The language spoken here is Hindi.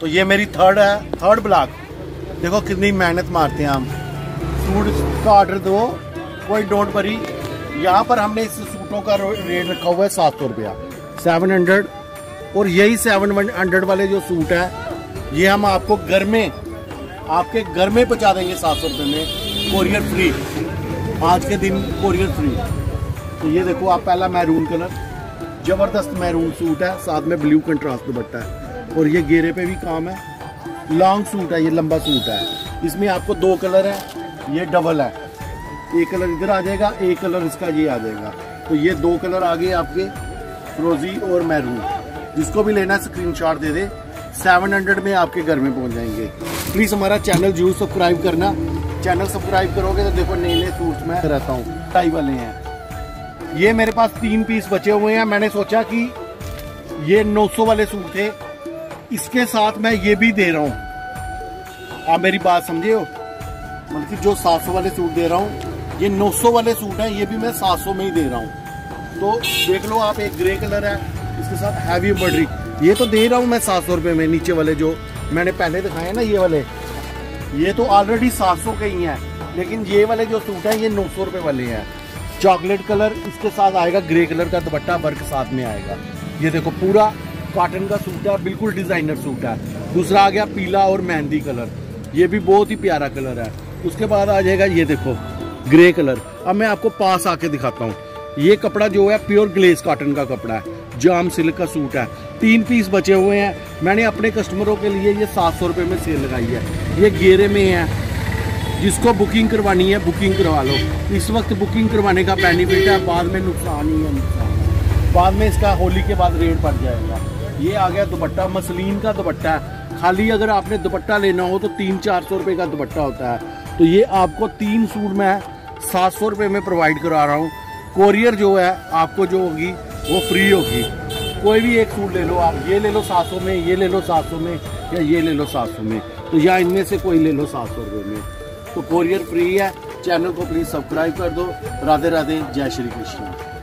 तो ये मेरी थर्ड है थर्ड ब्लॉक देखो कितनी मेहनत मारते हैं हम। सूट का ऑर्डर दो, कोई डोंट वरी यहाँ पर हमने इस सूटों का रेट रखा हुआ है सात सौ रुपया। सेवन हंड्रेड और यही सेवन हंड्रेड वाले जो सूट है, ये हम आपको घर में, आपके घर में पहुँचा देंगे सात सौ रुपये में कोरियर फ्री आज के दिन कोरियर फ्री तो ये देखो, आप पहला मैरून कलर ज़बरदस्त मैरून सूट है, साथ में ब्लू कंट्रास्ट दुपट्टा है। और ये घेरे पे भी काम है। लॉन्ग सूट है, ये लंबा सूट है। इसमें आपको दो कलर है, ये डबल है। एक कलर इधर आ जाएगा, एक कलर इसका ये आ जाएगा। तो ये दो कलर आ गए आपके, फ्रोजी और मैरून। जिसको भी लेना स्क्रीनशॉट दे दे। 700 में आपके घर में पहुँच जाएँगे। प्लीज़ हमारा चैनल ज़रूर सब्सक्राइब करना। चैनल सब्सक्राइब करोगे तो देखो नए नए सूट में रहता हूँ। टाई वाले हैं। ये मेरे पास तीन पीस बचे हुए हैं। मैंने सोचा कि ये 900 वाले सूट थे। इसके साथ मैं ये भी दे रहा हूँ। आप मेरी बात समझे हो? मतलब कि जो 700 वाले सूट दे रहा हूँ, ये 900 वाले सूट हैं, ये भी मैं 700 में ही दे रहा हूँ। तो देख लो, आप एक ग्रे कलर है, इसके साथ हैवी एम्ब्रॉयडरी। ये तो दे रहा हूँ मैं सात सौ में, नीचे वाले जो मैंने पहले दिखाए ना, ये वाले। ये तो ऑलरेडी सात सौ के ही हैं, लेकिन ये वाले जो सूट हैं, ये नौ सौ वाले हैं। चॉकलेट कलर, इसके साथ आएगा ग्रे कलर का दुपट्टा, वर्क साथ में आएगा। ये देखो, पूरा कॉटन का सूट है बिल्कुल डिज़ाइनर सूट है। दूसरा आ गया पीला और मेहंदी कलर ये भी बहुत ही प्यारा कलर है। उसके बाद आ जाएगा ये देखो ग्रे कलर अब मैं आपको पास आके दिखाता हूँ। ये कपड़ा जो है प्योर ग्लेस कॉटन का कपड़ा है। जाम सिल्क का सूट है। तीन पीस बचे हुए हैं। मैंने अपने कस्टमरों के लिए ये सात सौ रुपये में सेल लगाई है। ये गेरे में है। जिसको बुकिंग करवानी है बुकिंग करवा लो। इस वक्त बुकिंग करवाने का बेनिफिट है। बाद में नुकसान ही है, नुकसान। बाद में इसका होली के बाद रेट बढ़ जाएगा। ये आ गया दुपट्टा। मसलिन का दुपट्टा है। खाली अगर आपने दुपट्टा लेना हो तो तीन चार सौ रुपये का दुपट्टा होता है। तो ये आपको तीन सूट में सात सौ रुपये में प्रोवाइड करा रहा हूँ। कोरियर जो है, आपको जो होगी, वो फ्री होगी। कोई भी एक सूट ले लो आप। ये ले लो सात सौ में, ये ले लो सात सौ में, या ये ले लो सात सौ में। तो या इनमें से कोई ले लो सात सौ रुपये में। तो कोरियर फ्री है। चैनल को प्लीज़ सब्सक्राइब कर दो। राधे राधे जय श्री कृष्ण।